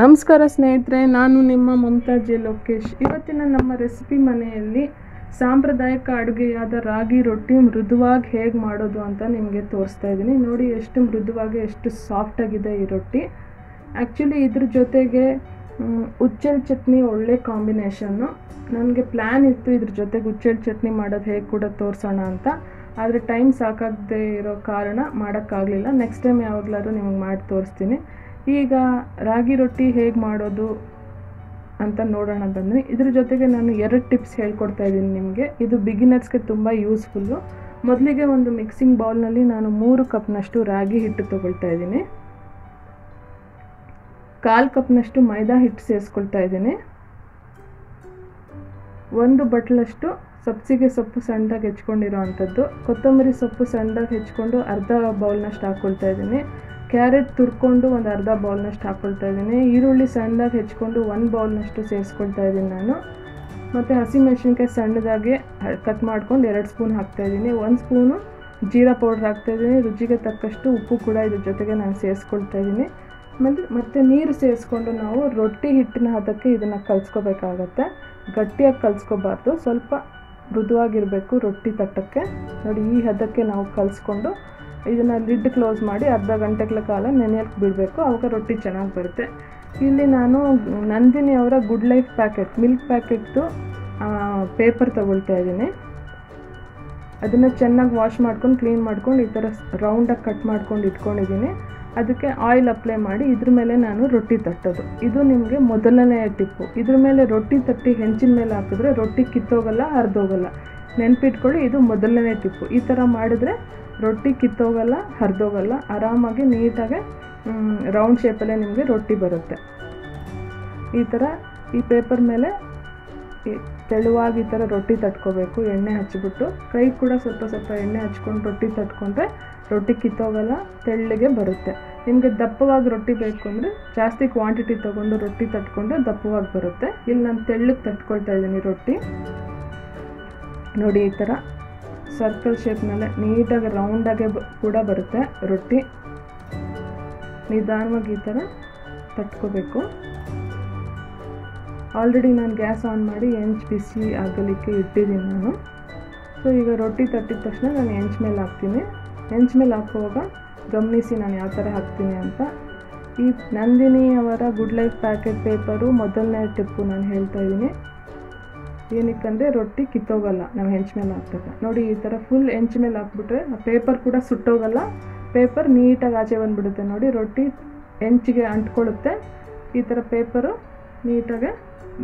ನಮಸ್ಕಾರ ಸ್ನೇಹಿತರೆ, ನಾನು ನಿಮ್ಮ ಮಮತಾ ಜೆ ಲೋಕೇಶ್. ಇವತ್ತಿನ ನಮ್ಮ ರೆಸಿಪಿ ಮನೆಯಲ್ಲಿ ಸಾಂಪ್ರದಾಯಿಕ ಅಡುಗೆಯಾದ ರಾಗಿ ರೊಟ್ಟಿ ಮೃದುವಾಗಿ ಹೇಗೆ ಮಾಡೋದು ಅಂತ ನಿಮಗೆ ತೋರಿಸ್ತಾ ಇದ್ದೀನಿ. ನೋಡಿ, ಎಷ್ಟು ಮೃದುವಾಗಿ, ಎಷ್ಟು ಸಾಫ್ಟಾಗಿದೆ ಈ ರೊಟ್ಟಿ. ಆ್ಯಕ್ಚುಲಿ ಇದ್ರ ಜೊತೆಗೆ ಉಚ್ಚಲ್ ಚಟ್ನಿ ಒಳ್ಳೆ ಕಾಂಬಿನೇಷನ್ನು ನನಗೆ ಪ್ಲ್ಯಾನ್ ಇತ್ತು ಇದ್ರ ಜೊತೆಗೆ ಉಚ್ಚಲ್ ಚಟ್ನಿ ಮಾಡೋದು ಹೇಗೆ ಕೂಡ ತೋರಿಸೋಣ ಅಂತ. ಆದರೆ ಟೈಮ್ ಸಾಕಾಗದೇ ಇರೋ ಕಾರಣ ಮಾಡೋಕ್ಕಾಗಲಿಲ್ಲ. ನೆಕ್ಸ್ಟ್ ಟೈಮ್ ಯಾವಾಗಲಾದ್ರೂ ನಿಮ್ಗೆ ಮಾಡಿ ತೋರಿಸ್ತೀನಿ. ಈಗ ರಾಗಿ ರೊಟ್ಟಿ ಹೇಗೆ ಮಾಡೋದು ಅಂತ ನೋಡೋಣ ಬಂದ್ರಿ ಇದ್ರ ಜೊತೆಗೆ ನಾನು ಎರಡು ಟಿಪ್ಸ್ ಹೇಳ್ಕೊಡ್ತಾ ಇದ್ದೀನಿ ನಿಮಗೆ. ಇದು ಬಿಗಿನರ್ಸ್ಗೆ ತುಂಬ ಯೂಸ್ಫುಲ್ಲು ಮೊದಲಿಗೆ ಒಂದು ಮಿಕ್ಸಿಂಗ್ ಬೌಲ್ನಲ್ಲಿ ನಾನು ಮೂರು ಕಪ್ನಷ್ಟು ರಾಗಿ ಹಿಟ್ಟು ತೊಗೊಳ್ತಾ ಇದ್ದೀನಿ. ಕಾಲು ಕಪ್ನಷ್ಟು ಮೈದಾ ಹಿಟ್ಟು ಸೇರಿಸ್ಕೊಳ್ತಾ ಇದ್ದೀನಿ. ಒಂದು ಬಟ್ಲಷ್ಟು ಸಬ್ಸಿಗೆ ಸೊಪ್ಪು ಸಣ್ಣದಾಗಿ ಹೆಚ್ಕೊಂಡಿರೋ ಅಂಥದ್ದು. ಕೊತ್ತಂಬರಿ ಸೊಪ್ಪು ಸಣ್ಣದಾಗಿ ಹೆಚ್ಕೊಂಡು ಅರ್ಧ ಬೌಲ್ನಷ್ಟು ಹಾಕ್ಕೊಳ್ತಾ ಇದ್ದೀನಿ. ಕ್ಯಾರೆಟ್ ತುರ್ಕೊಂಡು ಒಂದು ಅರ್ಧ ಬೌಲ್ನಷ್ಟು ಹಾಕ್ಕೊಳ್ತಾ ಇದ್ದೀನಿ. ಈರುಳ್ಳಿ ಸಣ್ಣದಾಗಿ ಹೆಚ್ಕೊಂಡು ಒಂದು ಬೌಲ್ನಷ್ಟು ಸೇರಿಸ್ಕೊಳ್ತಾ ಇದ್ದೀನಿ ನಾನು. ಮತ್ತು ಹಸಿಮೆಣಸಿನ್ಕಾಯಿ ಸಣ್ಣದಾಗಿ ಕಟ್ ಮಾಡ್ಕೊಂಡು ಎರಡು ಸ್ಪೂನ್ ಹಾಕ್ತಾಯಿದ್ದೀನಿ ಒಂದು ಸ್ಪೂನು ಜೀರಾ ಪೌಡ್ರ್ ಹಾಕ್ತಾಯಿದ್ದೀನಿ ರುಚಿಗೆ ತಕ್ಕಷ್ಟು ಉಪ್ಪು ಕೂಡ ಇದ್ರ ಜೊತೆಗೆ ನಾನು ಸೇರಿಸ್ಕೊಳ್ತಾ ಇದ್ದೀನಿ. ಮತ್ತು ಮತ್ತು ನೀರು ಸೇರಿಸ್ಕೊಂಡು ನಾವು ರೊಟ್ಟಿ ಹಿಟ್ಟಿನ ಹದಕ್ಕೆ ಇದನ್ನು ಕಲಿಸ್ಕೋಬೇಕಾಗತ್ತೆ. ಗಟ್ಟಿಯಾಗಿ ಕಲಿಸ್ಕೋಬಾರ್ದು. ಸ್ವಲ್ಪ ಮೃದುವಾಗಿರಬೇಕು ರೊಟ್ಟಿ ತಟ್ಟಕ್ಕೆ. ನೋಡಿ, ಈ ಹದಕ್ಕೆ ನಾವು ಕಲಿಸ್ಕೊಂಡು ಇದನ್ನು ಲಿಡ್ ಕ್ಲೋಸ್ ಮಾಡಿ ಅರ್ಧ ಗಂಟೆಗಳ ಕಾಲ ನೆನೆಯಕ್ಕೆ ಬಿಡಬೇಕು. ಆವಾಗ ರೊಟ್ಟಿ ಚೆನ್ನಾಗಿ ಬರುತ್ತೆ. ಇಲ್ಲಿ ನಾನು ನಂದಿನಿ ಅವರ ಗುಡ್ ಲೈಫ್ ಪ್ಯಾಕೆಟ್ ಮಿಲ್ಕ್ ಪ್ಯಾಕೆಟ್ದು ಪೇಪರ್ ತಗೊಳ್ತಾ ಇದ್ದೀನಿ. ಅದನ್ನು ಚೆನ್ನಾಗಿ ವಾಶ್ ಮಾಡ್ಕೊಂಡು ಕ್ಲೀನ್ ಮಾಡ್ಕೊಂಡು, ಈ ಥರ ರೌಂಡಾಗಿ ಕಟ್ ಮಾಡ್ಕೊಂಡು ಇಟ್ಕೊಂಡಿದ್ದೀನಿ. ಅದಕ್ಕೆ ಆಯಿಲ್ ಅಪ್ಲೈ ಮಾಡಿ ಇದ್ರ ಮೇಲೆ ನಾನು ರೊಟ್ಟಿ ತಟ್ಟೋದು. ಇದು ನಿಮಗೆ ಮೊದಲನೇ ಟಿಪ್ಪು ಇದ್ರ ಮೇಲೆ ರೊಟ್ಟಿ ತಟ್ಟಿ ಹೆಂಚಿನ ಮೇಲೆ ಹಾಕಿದ್ರೆ ರೊಟ್ಟಿ ಕಿತ್ತೋಗಲ್ಲ, ಹರಿದೋಗಲ್ಲ. ನೆನ್ಪಿಟ್ಕೊಳ್ಳಿ, ಇದು ಮೊದಲನೇ ಟಿಪ್ಪು ಈ ಥರ ಮಾಡಿದ್ರೆ ರೊಟ್ಟಿ ಕಿತ್ತೋಗಲ್ಲ, ಹರಿದೋಗಲ್ಲ. ಆರಾಮಾಗಿ ನೀಟಾಗಿ ರೌಂಡ್ ಶೇಪಲ್ಲೇ ನಿಮಗೆ ರೊಟ್ಟಿ ಬರುತ್ತೆ. ಈ ಥರ ಈ ಪೇಪರ್ ಮೇಲೆ ತೆಳುವಾಗಿ ಈ ಥರ ರೊಟ್ಟಿ ತಟ್ಕೋಬೇಕು, ಎಣ್ಣೆ ಹಚ್ಚಿಬಿಟ್ಟು ಕೈ ಕೂಡ ಸ್ವಲ್ಪ ಸ್ವಲ್ಪ ಎಣ್ಣೆ ಹಚ್ಕೊಂಡು ರೊಟ್ಟಿ ತಟ್ಕೊಂಡ್ರೆ ರೊಟ್ಟಿ ಕಿತ್ತೋಗಲ್ಲ, ತೆಳ್ಳಗೆ ಬರುತ್ತೆ. ನಿಮಗೆ ದಪ್ಪವಾಗಿ ರೊಟ್ಟಿ ಬೇಕು ಅಂದರೆ ಜಾಸ್ತಿ ಕ್ವಾಂಟಿಟಿ ತೊಗೊಂಡು ರೊಟ್ಟಿ ತಟ್ಕೊಂಡ್ರೆ ದಪ್ಪವಾಗಿ ಬರುತ್ತೆ. ಇಲ್ಲಿ ನಾನು ತೆಳ್ಳಗೆ ತಟ್ಕೊಳ್ತಾ ಇದ್ದೀನಿ ರೊಟ್ಟಿ. ನೋಡಿ ಈ ಥರ ಸರ್ಕಲ್ ಶೇಪ್ನಲ್ಲೇ ನೀಟಾಗಿ ರೌಂಡಾಗೆ ಬ ಕೂಡ ಬರುತ್ತೆ ರೊಟ್ಟಿ. ನಿಧಾನವಾಗಿ ಈ ಥರ ತಟ್ಕೋಬೇಕು. ಆಲ್ರೆಡಿ ನಾನು ಗ್ಯಾಸ್ ಆನ್ ಮಾಡಿ ಹೆಂಚು ಬಿಸಿ ಆಗಲಿಕ್ಕೆ ಇಟ್ಟಿದ್ದೀನಿ ನಾನು. ಸೊ ಈಗ ರೊಟ್ಟಿ ತಟ್ಟಿದ ತಕ್ಷಣ ನಾನು ಎಂಚ್ ಮೇಲೆ ಹಾಕ್ತೀನಿ. ಎಂಚ್ ಮೇಲೆ ಹಾಕುವಾಗ ಗಮನಿಸಿ ನಾನು ಯಾವ ಥರ ಹಾಕ್ತೀನಿ ಅಂತ. ಈ ನಂದಿನಿ ಅವರ ಗುಡ್ ಲೈಫ್ ಪ್ಯಾಕೆಟ್ ಪೇಪರು ಮೊದಲನೇ ಟಿಪ್ಪು ನಾನು ಹೇಳ್ತಾ ಇದ್ದೀನಿ. ಏನಕ್ಕಂದರೆ ರೊಟ್ಟಿ ಕಿತ್ತೋಗಲ್ಲ, ನಾವು ಹೆಂಚ್ ಮೇಲೆ ಹಾಕ್ದಾಗ. ನೋಡಿ ಈ ಥರ ಫುಲ್ ಹೆಂಚ್ ಮೇಲೆ ಹಾಕ್ಬಿಟ್ರೆ ಪೇಪರ್ ಕೂಡ ಸುಟ್ಟೋಗಲ್ಲ ಪೇಪರ್ ನೀಟಾಗಿ ಆಚೆ ಬಂದುಬಿಡುತ್ತೆ. ನೋಡಿ ರೊಟ್ಟಿ ಹೆಂಚಿಗೆ ಅಂಟ್ಕೊಳ್ಳುತ್ತೆ ಈ ಥರ ಪೇಪರು ನೀಟಾಗೆ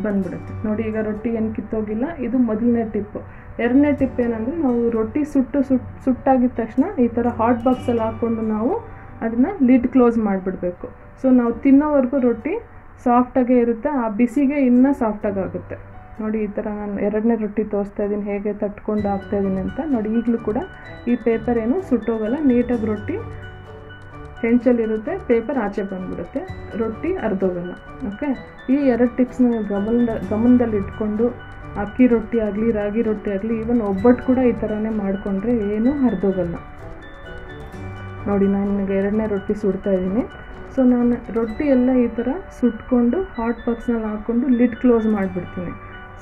ಬಂದ್ಬಿಡುತ್ತೆ. ನೋಡಿ ಈಗ ರೊಟ್ಟಿ ಏನು ಕಿತ್ತೋಗಿಲ್ಲ, ಇದು ಮೊದಲನೇ ಟಿಪ್ಪು ಎರಡನೇ ಟಿಪ್ ಏನಂದರೆ ನಾವು ರೊಟ್ಟಿ ಸುಟ್ಟು ಸುಟ್, ಸುಟ್ಟಾಗಿದ ತಕ್ಷಣ ಈ ಥರ ಹಾಟ್ ಬಾಕ್ಸಲ್ಲಿ ಹಾಕ್ಕೊಂಡು ನಾವು ಅದನ್ನು ಲಿಡ್ ಕ್ಲೋಸ್ ಮಾಡಿಬಿಡ್ಬೇಕು. ಸೊ ನಾವು ತಿನ್ನೋವರೆಗೂ ರೊಟ್ಟಿ ಸಾಫ್ಟಾಗೇ ಇರುತ್ತೆ, ಆ ಬಿಸಿಗೆ ಇನ್ನೂ ಸಾಫ್ಟಾಗಿ ಆಗುತ್ತೆ. ನೋಡಿ ಈ ಥರ ನಾನು ಎರಡನೇ ರೊಟ್ಟಿ ತೋರಿಸ್ತಾ ಇದ್ದೀನಿ, ಹೇಗೆ ತಟ್ಕೊಂಡು ಹಾಕ್ತಾ ಇದ್ದೀನಿ ಅಂತ ನೋಡಿ. ಈಗಲೂ ಕೂಡ ಈ ಪೇಪರ್ ಏನು ಸುಟ್ಟೋಗಲ್ಲ, ನೀಟಾಗಿ ರೊಟ್ಟಿ ಹೆಂಚಲ್ಲಿರುತ್ತೆ ಪೇಪರ್ ಆಚೆ ಬಂದ್ಬಿಡುತ್ತೆ, ರೊಟ್ಟಿ ಅರ್ಧೋಗಲ್ಲ ಓಕೆ ಈ ಎರಡು ಟಿಪ್ಸ್ನ ಗಮನದ, ಗಮನದಲ್ಲಿ ಇಟ್ಕೊಂಡು, ಅಕ್ಕಿ ರೊಟ್ಟಿ ಆಗಲಿ, ರಾಗಿ ರೊಟ್ಟಿ ಆಗಲಿ ಈವನ್ ಒಬ್ಬಟ್ಟು ಕೂಡ ಈ ಥರನೇ ಮಾಡಿಕೊಂಡ್ರೆ ಏನೂ ಹರಿದೋಗಲ್ಲ ನೋಡಿ, ನಾನು ನಿಮಗೆ ಎರಡನೇ ರೊಟ್ಟಿ ಸುಡ್ತಾ ಇದ್ದೀನಿ. ಸೊ ನಾನು ರೊಟ್ಟಿ ಎಲ್ಲ ಈ ಥರ ಸುಟ್ಕೊಂಡು ಹಾಟ್ ಬಾಕ್ಸ್ನಲ್ಲಿ ಹಾಕ್ಕೊಂಡು ಲಿಡ್ ಕ್ಲೋಸ್ ಮಾಡಿಬಿಡ್ತೀನಿ.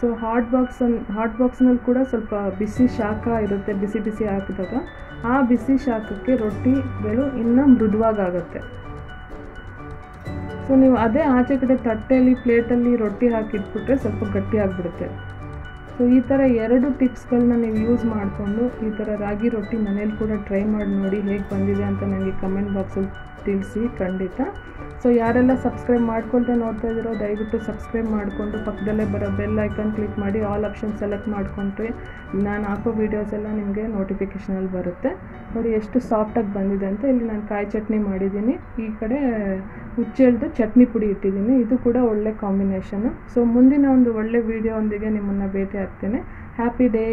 ಸೊ ಹಾಟ್ ಬಾಕ್ಸ್ ಹಾಟ್ ಬಾಕ್ಸ್ನಲ್ಲಿ ಕೂಡ ಸ್ವಲ್ಪ ಬಿಸಿ ಶಾಖ ಇರುತ್ತೆ ಬಿಸಿ ಬಿಸಿ ಹಾಕಿದಾಗ ಆ ಬಿಸಿ ಶಾಖಕ್ಕೆ ರೊಟ್ಟಿಗಳು ಇನ್ನೂ ಮೃದುವಾಗುತ್ತೆ ಸೊ ನೀವು ಅದೇ ಆಚೆ ಕಡೆ ತಟ್ಟೆಯಲ್ಲಿ, ಪ್ಲೇಟಲ್ಲಿ ರೊಟ್ಟಿ ಹಾಕಿಟ್ಬಿಟ್ರೆ ಸ್ವಲ್ಪ ಗಟ್ಟಿ ಆಗಿಬಿಡುತ್ತೆ. ಸೊ ಈ ಥರ ಎರಡು ಟಿಪ್ಸ್ಗಳನ್ನ ನೀವು ಯೂಸ್ ಮಾಡಿಕೊಂಡು ಈ ಥರ ರಾಗಿ ರೊಟ್ಟಿ ಮನೇಲಿ ಕೂಡ ಟ್ರೈ ಮಾಡಿ ನೋಡಿ ಹೇಗೆ ಬಂದಿದೆ ಅಂತ ನನಗೆ ಕಮೆಂಟ್ ಬಾಕ್ಸಲ್ಲಿ ತಿಳಿಸಿ, ಖಂಡಿತ. ಸೊ ಯಾರೆಲ್ಲ ಸಬ್ಸ್ಕ್ರೈಬ್ ಮಾಡ್ಕೊಳ್ದೆ ನೋಡ್ತಾ ಇದ್ದೀರೋ, ದಯವಿಟ್ಟು ಸಬ್ಸ್ಕ್ರೈಬ್ ಮಾಡಿಕೊಂಡು ಪಕ್ಕದಲ್ಲೇ ಬರೋ ಬೆಲ್ ಐಕನ್ ಕ್ಲಿಕ್ ಮಾಡಿ ಆಲ್ ಆಪ್ಷನ್ ಸೆಲೆಕ್ಟ್ ಮಾಡಿಕೊಂಡ್ರೆ ನಾನು ಹಾಕೋ ವೀಡಿಯೋಸ್ ಎಲ್ಲ ನಿಮಗೆ ನೋಟಿಫಿಕೇಷನಲ್ಲಿ ಬರುತ್ತೆ. ನೋಡಿ, ಎಷ್ಟು ಸಾಫ್ಟಾಗಿ ಬಂದಿದೆ ಅಂತ ಇಲ್ಲಿ ನಾನು ಕಾಯಿ ಚಟ್ನಿ ಮಾಡಿದ್ದೀನಿ. ಈ ಕಡೆ ಹುಚ್ಚೆಳ್ದು ಚಟ್ನಿ ಪುಡಿ ಇಟ್ಟಿದ್ದೀನಿ. ಇದು ಕೂಡ ಒಳ್ಳೆ ಕಾಂಬಿನೇಷನು ಸೊ ಮುಂದಿನ ಒಂದು ಒಳ್ಳೆ ವೀಡಿಯೋ ಒಂದಿಗೆ ನಿಮ್ಮನ್ನು ಭೇಟಿ ಆಗ್ತೇನೆ. Happy day